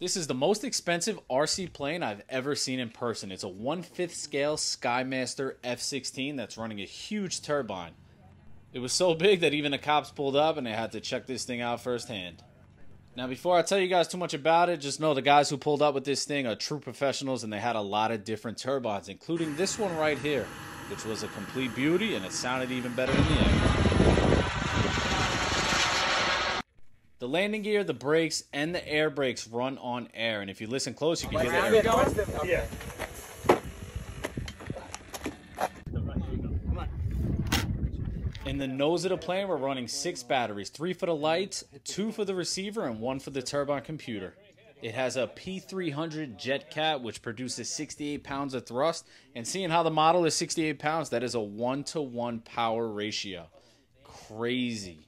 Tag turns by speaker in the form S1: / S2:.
S1: This is the most expensive RC plane I've ever seen in person. It's a 1 5th scale Skymaster F 16 that's running a huge turbine. It was so big that even the cops pulled up and they had to check this thing out firsthand. Now, before I tell you guys too much about it, just know the guys who pulled up with this thing are true professionals and they had a lot of different turbines, including this one right here, which was a complete beauty and it sounded even better in the air. The landing gear, the brakes, and the air brakes run on air. And if you listen close, you can hear the air.
S2: Yeah.
S1: In the nose of the plane, we're running six batteries three for the lights, two for the receiver, and one for the turbine computer. It has a P300 JetCat, which produces 68 pounds of thrust. And seeing how the model is 68 pounds, that is a one to one power ratio. Crazy.